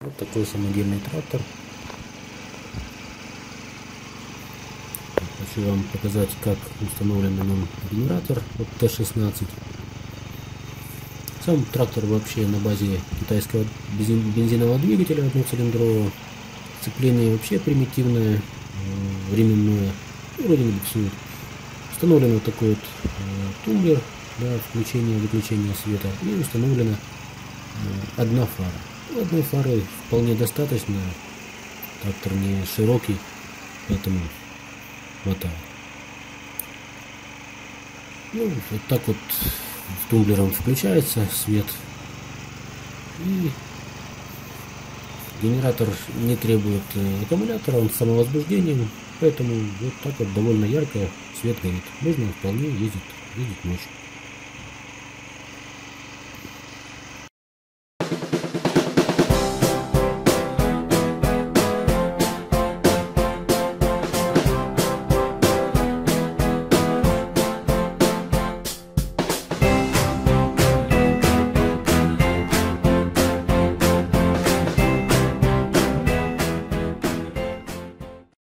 Вот такой самодельный трактор. Хочу вам показать, как установлен на нем генератор от Т-16. Сам трактор вообще на базе китайского бензинового двигателя одноцилиндрового. Сцепление вообще примитивное, временное, вроде не буксует. Установлен вот такой вот э, тумблер для включения-выключения света и установлена э, одна фара. Одной фары вполне достаточно. Трактор не широкий, поэтому хватает. Ну, вот так вот тумблером включается свет. И генератор не требует э, аккумулятора, он самовозбуждением. Поэтому вот так вот довольно ярко свет горит. Можно вполне ездить, ездить ночью.